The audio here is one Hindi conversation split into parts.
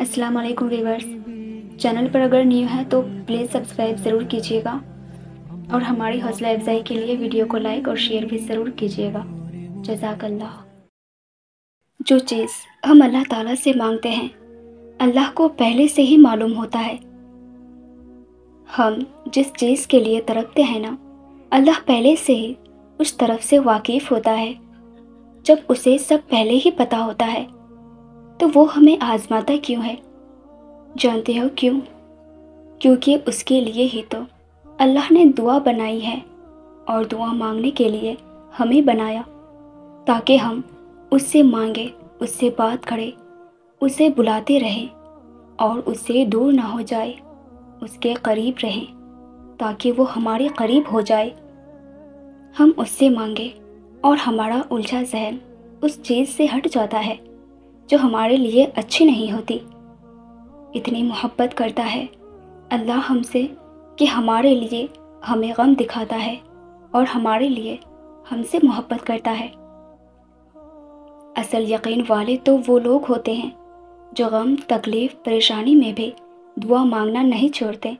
अस्सलाम वालेकुम वीवर्स चैनल पर अगर न्यू है तो प्लीज़ सब्सक्राइब ज़रूर कीजिएगा और हमारी हौसला अफजाई के लिए वीडियो को लाइक और शेयर भी ज़रूर कीजिएगा जजाकल्ला जो चीज़ हम अल्लाह ताला से मांगते हैं अल्लाह को पहले से ही मालूम होता है हम जिस चीज़ के लिए तड़पते हैं ना अल्लाह पहले से ही उस तरफ़ से वाकिफ़ होता है। जब उसे सब पहले ही पता होता है तो वो हमें आजमाता क्यों है? जानते हो क्यों? क्योंकि उसके लिए ही तो अल्लाह ने दुआ बनाई है और दुआ मांगने के लिए हमें बनाया, ताकि हम उससे मांगे, उससे बात करें, उसे बुलाते रहें और उससे दूर ना हो जाए, उसके करीब रहें, ताकि वो हमारे करीब हो जाए। हम उससे मांगे और हमारा उलझा जहन उस चीज़ से हट जाता है, जो हमारे लिए अच्छी नहीं होती। इतनी मोहब्बत करता है अल्लाह हमसे कि हमारे लिए हमें गम दिखाता है और हमारे लिए हमसे मोहब्बत करता है। असल यकीन वाले तो वो लोग होते हैं, जो गम, तकलीफ़, परेशानी में भी दुआ मांगना नहीं छोड़ते।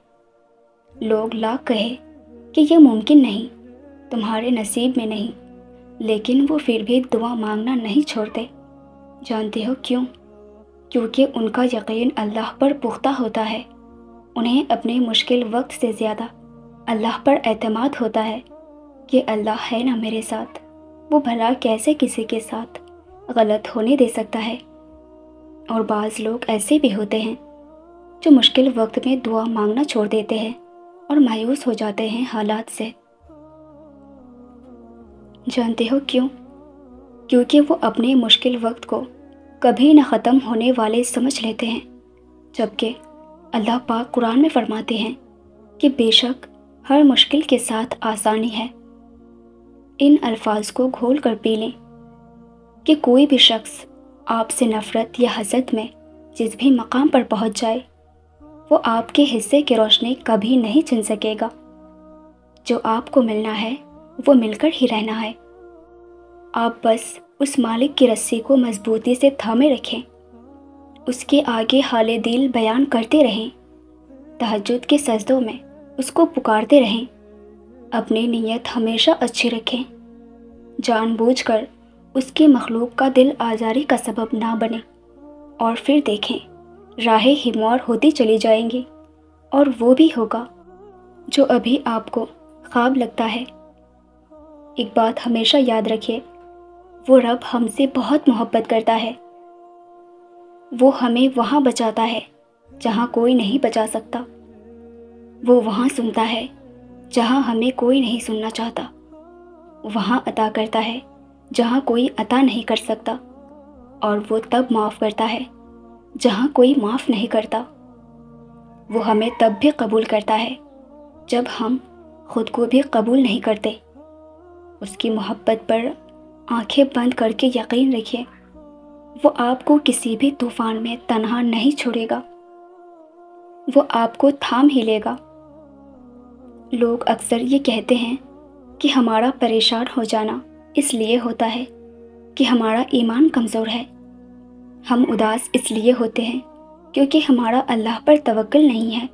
लोग लाख कहे कि यह मुमकिन नहीं। तुम्हारे नसीब में नहीं, लेकिन वो फिर भी दुआ मांगना नहीं छोड़ते। जानते हो क्यों? क्योंकि उनका यकीन अल्लाह पर पुख्ता होता है। उन्हें अपने मुश्किल वक्त से ज़्यादा अल्लाह पर एतमाद होता है कि अल्लाह है ना मेरे साथ। वो भला कैसे किसी के साथ गलत होने दे सकता है? और बाज़ लोग ऐसे भी होते हैं जो मुश्किल वक्त में दुआ मांगना छोड़ देते हैं और मायूस हो जाते हैं हालात से। जानते हो क्यों? क्योंकि वो अपने मुश्किल वक्त को कभी न ख़त्म होने वाले समझ लेते हैं, जबकि अल्लाह पाक कुरान में फरमाते हैं कि बेशक हर मुश्किल के साथ आसानी है। इन अल्फाज को घोल कर पी लें कि कोई भी शख्स आपसे नफ़रत या हसद में जिस भी मकाम पर पहुँच जाए, वो आपके हिस्से की रोशनी कभी नहीं चिन सकेगा। जो आपको मिलना है, वो मिलकर ही रहना है। आप बस उस मालिक की रस्सी को मजबूती से थामे रखें। उसके आगे हाल दिल बयान करते रहें। तहजद के सजदों में उसको पुकारते रहें। अपनी नीयत हमेशा अच्छी रखें। जानबूझकर उसके मखलूक का दिल आज़ारी का सबब ना बने और फिर देखें, राहें हिमवार होती चली जाएँगी और वो भी होगा जो अभी आपको ख्वाब लगता है। एक बात हमेशा याद रखिए वो रब हमसे बहुत मोहब्बत करता है। वो हमें वहाँ बचाता है, जहाँ कोई नहीं बचा सकता। वो वहाँ सुनता है, जहाँ हमें कोई नहीं सुनना चाहता। वहाँ अता करता है, जहाँ कोई अता नहीं कर सकता। और वो तब माफ़ करता है, जहाँ कोई माफ़ नहीं करता। वो हमें तब भी कबूल करता है, जब हम खुद को भी कबूल नहीं करते। उसकी मोहब्बत पर आँखें बंद करके यकीन रखिए, वो आपको किसी भी तूफ़ान में तनहा नहीं छोड़ेगा। वो आपको थाम ही लेगा। लोग अक्सर ये कहते हैं कि हमारा परेशान हो जाना इसलिए होता है कि हमारा ईमान कमज़ोर है। हम उदास इसलिए होते हैं क्योंकि हमारा अल्लाह पर तवक्ल नहीं है।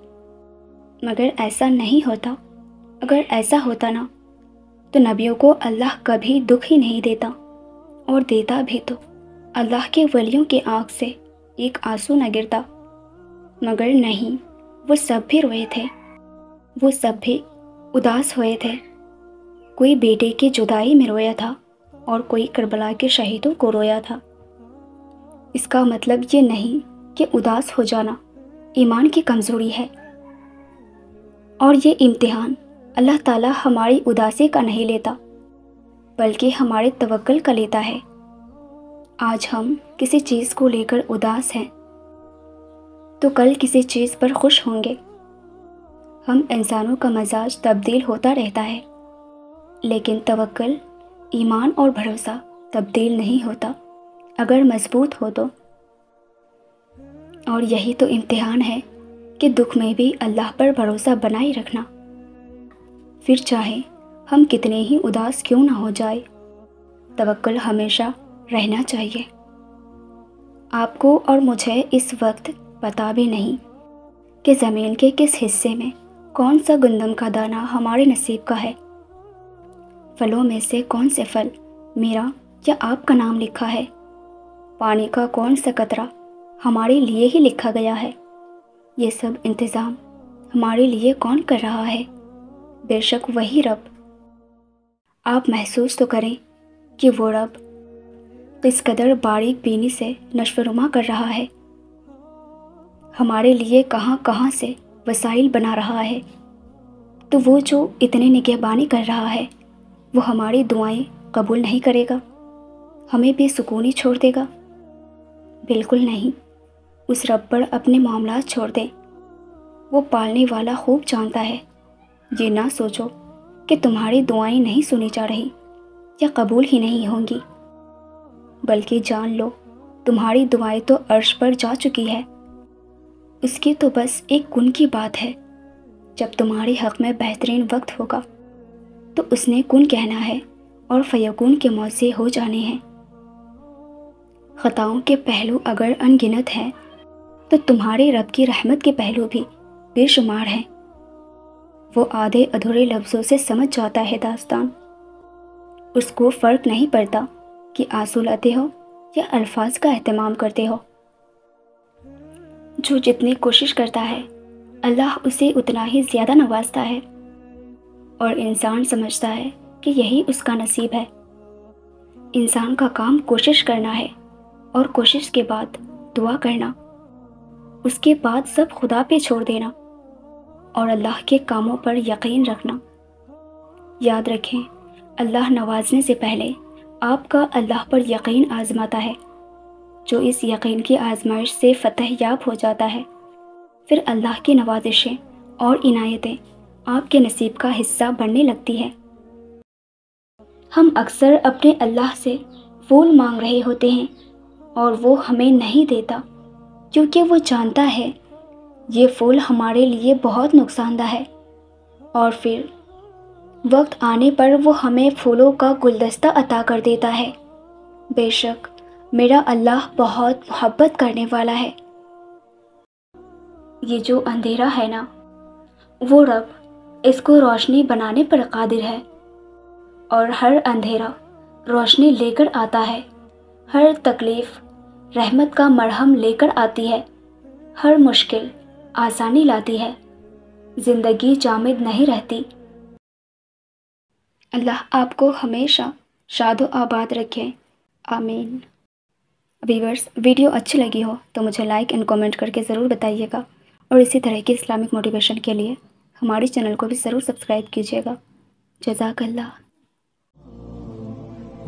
मगर ऐसा नहीं होता। अगर ऐसा होता ना तो नबियों को अल्लाह कभी दुख ही नहीं देता और देता भी तो। अल्लाह के वलियों के आँख से एक आँसू न गिरता, मगर नहीं, वो सब भी रोए थे। वो सब भी उदास हुए थे। कोई बेटे की जुदाई में रोया था और कोई करबला के शहीदों को रोया था। इसका मतलब ये नहीं कि उदास हो जाना ईमान की कमज़ोरी है। और ये इम्तिहान अल्लाह ताला हमारी उदासी का नहीं लेता, बल्कि हमारे तवक्ल का लेता है। आज हम किसी चीज़ को लेकर उदास हैं तो कल किसी चीज़ पर खुश होंगे। हम इंसानों का मजाज तब्दील होता रहता है, लेकिन तवक्ल ईमान और भरोसा तब्दील नहीं होता। अगर मज़बूत हो तो। और यही तो इम्तिहान है कि दुख में भी अल्लाह पर भरोसा बनाए रखना। फिर चाहे, हम कितने ही उदास क्यों ना हो जाए। तवक्ल हमेशा रहना चाहिए। आपको और मुझे इस वक्त पता भी नहीं कि ज़मीन के किस हिस्से में कौन सा गंदम का दाना हमारे नसीब का है। फलों में से कौन से फल मेरा या आपका नाम लिखा है? पानी का कौन सा कतरा हमारे लिए ही लिखा गया है? ये सब इंतज़ाम हमारे लिए कौन कर रहा है? बेशक वही रब। आप महसूस तो करें कि वो रब किस कदर बारीक बीनी से नशवरुमा कर रहा है। हमारे लिए कहाँ कहाँ से वसाइल बना रहा है। तो वो जो इतने निगहबानी कर रहा है, वो हमारी दुआएँ कबूल नहीं करेगा, हमें भी सुकून छोड़ देगा। बिल्कुल नहीं, उस रब पर अपने मामला छोड़ दें, वो पालने वाला खूब जानता है। ये ना सोचो कि तुम्हारी दुआएँ नहीं सुनी जा रही, या कबूल ही नहीं होंगी। बल्कि जान लो, तुम्हारी दुआएँ तो अर्श पर जा चुकी है। उसकी तो बस एक गुण की बात है, जब तुम्हारे हक में बेहतरीन वक्त होगा तो उसने कुन कहना है और फयकून के मौजे हो जाने हैं। ख़ताओं के पहलू अगर अनगिनत हैं तो तुम्हारे रब की रहमत के पहलू भी बेशुमार हैं। वो आधे अधूरे लफ्ज़ों से समझ जाता है दास्तान। उसको फ़र्क नहीं पड़ता कि आँसू लाते हो या अल्फाज का अहतमाम करते हो। जो जितनी कोशिश करता है, अल्लाह उसे उतना ही ज़्यादा नवाजता है। और इंसान समझता है कि यही उसका नसीब है। इंसान का काम कोशिश करना है और कोशिश के बाद दुआ करना। उसके बाद सब खुदा पे छोड़ देना। और अल्लाह के कामों पर यकीन रखना। याद रखें, अल्लाह नवाजने से पहले आपका अल्लाह पर यकीन आजमाता है। जो इस यकीन की आजमाइश से फतह याब हो जाता है। फिर अल्लाह की नवाजिशें और इनायतें आपके नसीब का हिस्सा बनने लगती है। हम अक्सर अपने अल्लाह से फूल मांग रहे होते हैं और वो हमें नहीं देता, क्योंकि वो जानता है ये फूल हमारे लिए बहुत नुकसानदा है। और फिर, वक्त आने पर वो हमें फूलों का गुलदस्ता अता कर देता है। बेशक, मेरा अल्लाह बहुत मोहब्बत करने वाला है। ये जो अंधेरा है ना, वो रब इसको रोशनी बनाने पर कादिर है। और हर अंधेरा रोशनी लेकर आता है। हर तकलीफ़, रहमत का मरहम लेकर आती है। हर मुश्किल आसानी लाती है ज़िंदगी जामिद नहीं रहती अल्लाह आपको हमेशा शादो आबाद रखे आमीन वीवर्स वीडियो अच्छी लगी हो तो मुझे लाइक एंड कमेंट करके ज़रूर बताइएगा और इसी तरह की इस्लामिक मोटिवेशन के लिए हमारे चैनल को भी ज़रूर सब्सक्राइब कीजिएगा जजाकल्ला